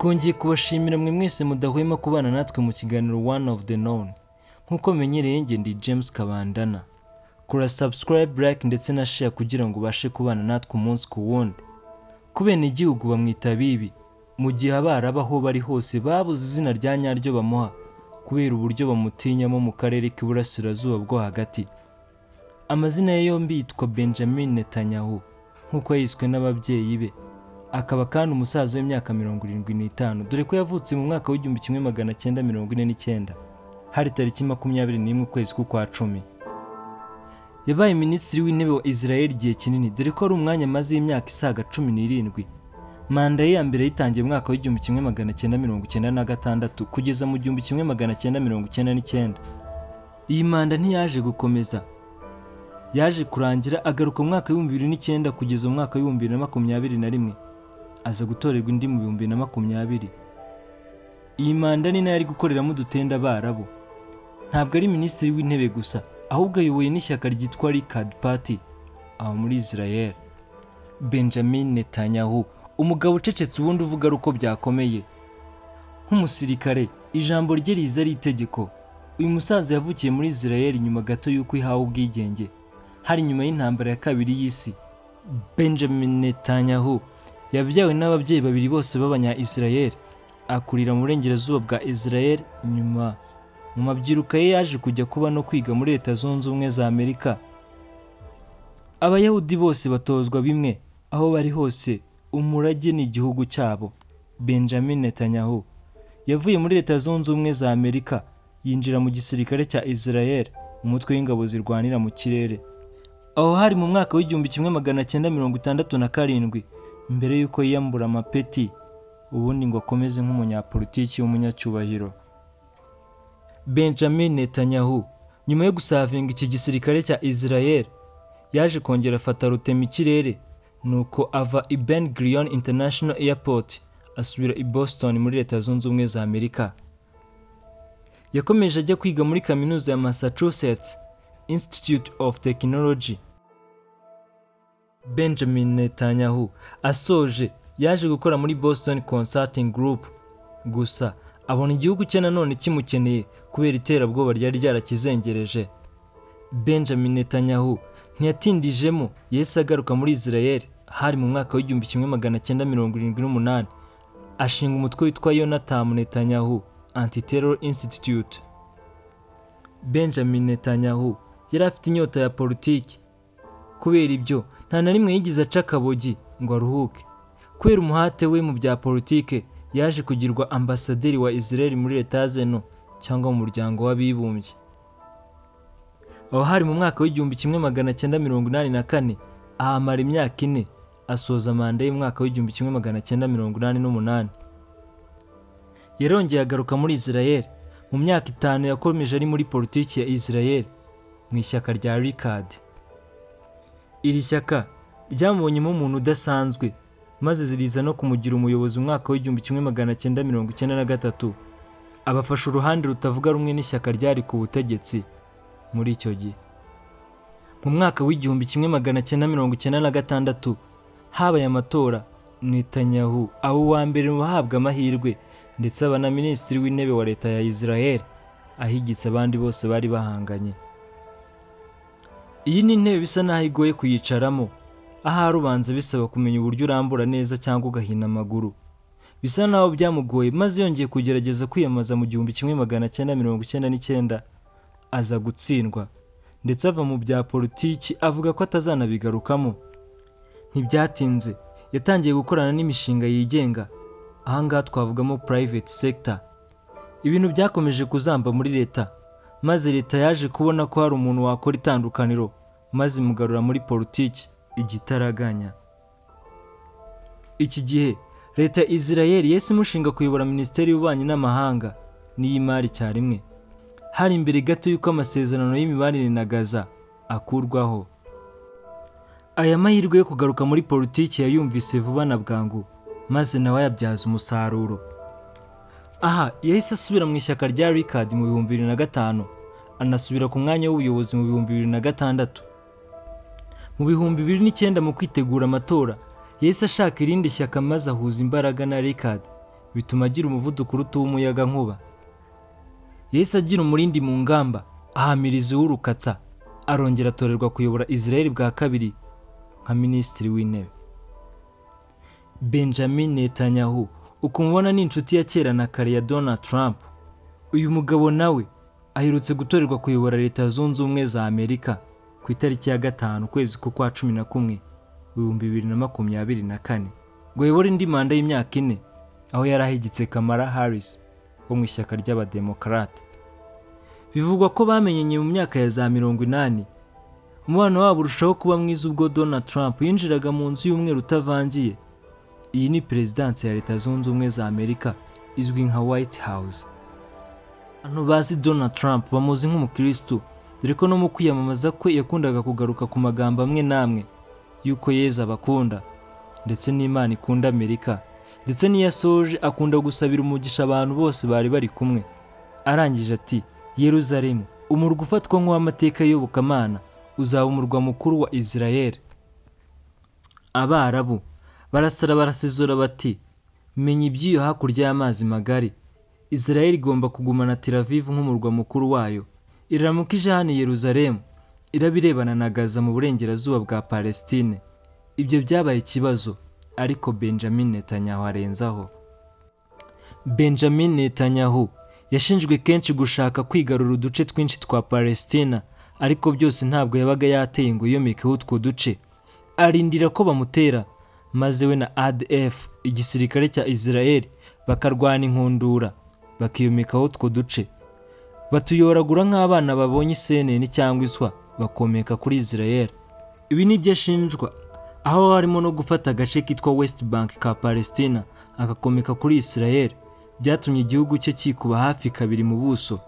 twongeye kubashimira mwe mwese mudahwema kubana natwe mu kiganiro one of the known. Nk'uko menyereye njye ndi james kabandana. Kora subscribe like ndetse na share kugira ngo ubashe kubana natwe umunsi ku wundi. Ku igihugu bamwita bibi mu gihe abarabu aho bari hose babuze izina rya nyaryo bamuha kubera uburyo bamutinyamo mu karere k'iburasirazuba bwo hagati. Amazina ye yombi yitwa benjamin netanyahu nk'uko yiswe n'ababyeyi be. Akaba kandi umusaza w'imyaka mirongo irindwi n'itanu. Dore ko yavutse mu mwaka w'igihumbi kimwe magana cyenda mirongo ine n'icyenda. Hari tariki makumyabiri n'imwe ukwezi k'ukwa cumi. Yabaye minisitiri w'intebe wa israel igihe kinini. Dore ko ari umwanya amaze y'imyaka isaga cumi n'irindwi. Manda ye ya mbere yitangiye mu mwaka w'igihumbi kimwe magana cyenda mirongo icyenda na gatandatu kugeza mu gihumbi kimwe magana cyenda mirongo icyenda n'icyenda. Iyi manda ntiyaje gukomeza. Yaje kurangira agaruka mu mwaka w'ibihumbi bibiri n'icyenda kugeza mu mwaka w'ibihumbi bibiri na makumyabiri na rimwe. Aza gutorerwa indi mu bihumbi na makumyabiri. Iyi manda ni na yo ari gukoreramo udutenda abarabu ntabwo ari minisitiri w'intebe gusa ahubwo ayoboye n'ishyaka ryitwa Rikad Party aho muri Israel. Benjamin Netanyahu umugabo ucecetse ubundi uvuga ari uko byakomeye. Nk'umusirikare ijambo rye riza ari itegeko. Uyu musaza yavukiye muri Israel nyuma gato y'uko ihawe ubwigenge. Hari nyuma y'intambara ya kabiri y'isi. Benjamin Netanyahu yabyawe n'ababyeyi babiri bose b'abanya Israel. Akurira mu burengerazuba bwa Israel nyuma. Mu mabyiruka ye yaje kujya kuba no kwiga muri leta zunze ubumwe za Amerika. Abayahudi bose batozwa bimwe aho bari hose umurage ni igihugu cyabo. Benjamin Netanyahu yavuye muri leta zunze ubumwe za Amerika yinjira mu gisirikare cya Israel umutwe w'ingabo zirwanira mu kirere. Aho hari mu mwaka w'igihumbi kimwe magana cyenda mirongo itandatu na karindwi mbere y'uko yiyambura amapeti ubundi ngo akomeze nk'umunyapolitiki w'umunyacyubahiro. Benjamin Netanyahu nyuma yo gusavinga iki gisirikare cya Israel yaje kongera afata rutema ikirere nuko ava i Ben Gurion International Airport asubira i Boston muri leta zunze ubumwe za Amerika. Yakomeje ajya kwiga muri kaminuza ya Massachusetts Institute of Technology. Benjamin Netanyahu asoje yaje gukora muri Boston Consulting Group. Gusa abona igihugu cye nanone kimukeneye kubera iterabwoba ryari ryarakizengereje. Benjamin Netanyahu ntiyatindijemo yahise agaruka muri Israel hari mu mwaka w'igihumbi kimwe magana cyenda mirongo irindwi n'umunani. Ashinga umutwe witwa Yonatan Netanyahu Anti-Terror Institute. Benjamin Netanyahu yari afite inyota ya politiki. Kubera ibyo nta na rimwe yigeze aca akabogi ngo aruhuke. Kubera umuhate we mu bya politike yaje kugirwa ambasaderi wa Israel muri leta Zeno cyangwa mu muryango w'abibumbye. Aho hari mu mwaka w'igihumbi kimwe magana cyenda mirongo inani na kane ahamara imyaka ine asoza manda y'umwaka w'igihumbi kimwe magana cyenda mirongo inani n'umunani. Yarongeye agaruka muri Israel. Mu myaka itanu yakomeje ari muri politiki ya Israel mu ishyaka rya Rikad iri shyaka ryamubonyemo umuntu udasanzwe maze ziriza no kumugira umuyobozi mu mwaka w'igihumbi kimwe magana cyenda mirongo icyenda na gatatu. Abafasha uruhande rutavuga rumwe n'ishyaka ryari ku butegetsi muri icyo gihe. Mu mwaka w'igihumbi kimwe magana cyenda mirongo icyenda na gatandatu habaye amatora. Netanyahu aba uwa mbere mu bahabwa amahirwe ndetse aba na minisitiri w'intebe wa leta ya Israel ahigitse abandi bose bari bahanganye. Iyi ni intebe bisa n'aho igoye kuyicaramo. Ahari ubanza bisaba kumenya uburyo urambura neza cyangwa ugahina amaguru. Bisa naho byamugoye maze yongeye kugerageza kwiyamamaza mu gihumbi kimwe magana cyenda mirongo icyenda n'icyenda. Aza gutsindwa. Ndetse ava mu bya politiki avuga ko atazanabigarukamo. Ntibyatinze. Yatangiye gukorana n'imishinga yigenga. Ahangaha twavugamo private sector. Ibintu byakomeje kuzamba muri leta. Maze leta yaje kubona ko hari umuntu wakora itandukaniro maze imugarura muri politiki igitaraganya. Iki gihe leta Israel yahise imushinga kuyobora minisiteri y'ububanyi n'amahanga n'iy'imari icyarimwe. Hari imbere gato y'uko amasezerano y'imibanire na Gaza akurwaho. Aya mahirwe yo kugaruka muri politiki yayumvise vuba na bwangu maze nawe ayabyaza umusaruro. Aha yahise asubira mu ishyaka rya Rikad mu bihumbi bibiri na gatanu. Anasubira ku mwanya w'ubuyobozi mu bihumbi bibiri na gatandatu. Mu bihumbi bibiri n'icyenda mu kwitegura amatora yahise ashaka irindi shyaka maze ahuza imbaraga na Rikad bituma agira umuvuduko uruta uw'umuyaga nkuba yahise agira umurindi mu ngamba ahamiriza uw'urukatsa arongera atorerwa kuyobora israel bwa kabiri nka minisitiri w'intebe. Benjamin netanyahu ukumubona ni inshuti ya kera na kare ya donald trump uyu mugabo nawe aherutse gutorerwa kuyobora leta zunze ubumwe za amerika ku itariki ya gatanu ukwezi k'ukwa cumi na kumwe ibihumbi bibiri na makumyabiri na kane. Ngo ayobore indi manda y'imyaka ine aho yari ahigitse kamara harris wo mu ishyaka ry'abademokarate bivugwa ko bamenyanye mu myaka ya za mirongo inani umubano wabo urushaho kuba mwiza ubwo donald trump yinjiraga mu nzu y'umweru utavangiye iyi ni perezidansi ya leta zunze ubumwe za amerika izwi nka white house. Abantu bazi donald trump bamuzi nk'umukirisitu dore ko no mu kwiyamamaza kwe yakundaga kugaruka ku magambo amwe n'amwe y'uko yeza abakunda ndetse n'imana ikunda amerika ndetse n'iyo asoje akunda gusabira umugisha abantu bose bari bari kumwe. Arangije ati yeruzalemu umurwa ufatwa nk'uw'amateka y'Iyobokamana uzaba umurwa mukuru wa israel. Abarabu barasara barasizora bati menya iby'iyo hakurya y'amazi magari. Israel igomba kugumana tel aviv nk'umurwa mukuru wayo. Iramuka ije hano i yeruzalemu. Iraba irebana na gaza mu burengerazuba bwa palestine. Ibyo byabaye ikibazo ariko benjamin netanyahu arenzaho benjamin netanyahu yashinjwe kenshi gushaka kwigarura uduce twinshi twa palestina ariko byose ntabwo yabaga yateye ngo yomekeho utwo duce. Arindira ko bamutera maze we na adf igisirikare cya israel bakarwana inkundura bakiyomekaho utwo duce. Batuyoragura nk'abana babonye isenene cyangwa iswa bakomeka kuri israel. Ibi ni byo ashinjwa. Aho harimo no gufata agace kitwa west bank ka palestina agakomeka kuri israel. Byatumye igihugu cye kikuba hafi kabiri mu buso.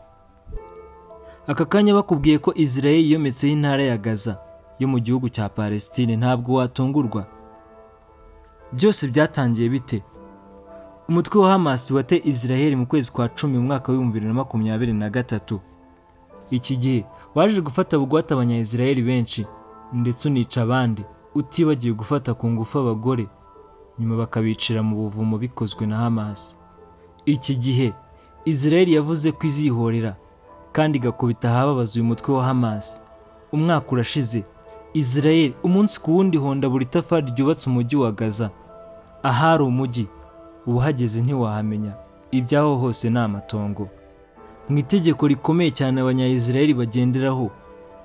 Aka kanya bakubwiye ko israel yiyometseho intara ya gaza yo mu gihugu cya palestine ntabwo watungurwa. Byose byatangiye bite? Umutwe wa hamas wate israel mu kwezi kwa cumi mu mwaka w'ibihumbi bibiri na makumyabiri na gatatu. Iki gihe waje gufata bugwate abanyayisiraheli benshi ndetse unica abandi utibagiwe gufata ku ngufu abagore nyuma bakabicira mu buvumo bikozwe na hamas. Iki gihe israel yavuze ko izihorera kandi igakubita ahababaza uyu mutwe wa hamas. Umwaka urashize israel umunsi ku wundi honda buri tafari ryubatse umujyi wa gaza. Ahari umujyi uba uhageze ntiwahamenya. Ibyaho hose ni amatongo. Mu itegeko rikomeye cyane abanyayisiraheli bagenderaho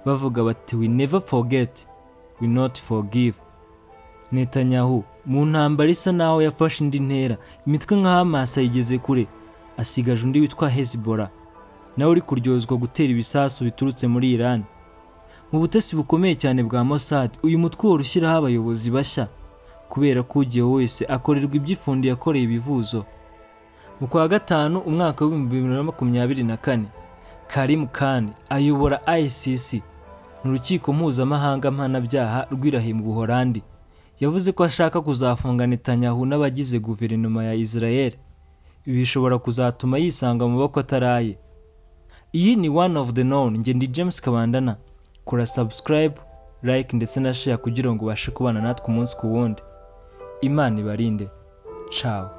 bavuga bati we never forget we not forgive. Netanyahu mu ntambara isa naho yafashe indi ntera imitwe nka hamas ayigeze kure asigaje undi witwa hezbollah nawe uri kuryozwa gutera ibisasu biturutse muri iran. Mu butasi bukomeye cyane bwa mossad uyu mutwe wari ushyiraho abayobozi bashya. Kubera ko ugiye wese akorerwa iby'ifundi yakoreye ibivuzo. Mu kwa gatanu umwaka w'ibihumbi bibiri na makumyabiri na kane karim khan ayobora icc ni urukiko mpuzamahanga mpanabyaha rw'irahi mu buholandi. Yavuze ko ashaka kuzafunga netanyahu n'abagize guverinoma ya israel. Ibi bishobora kuzatuma yisanga mu maboko ataraye. Iyi ni one of the known. Njye ndi james kabandana. Kora subscribe like ndetse na share kugira ngo ubashe kubana natwe umunsi ku wundi. Imana ibarinde. Ciao.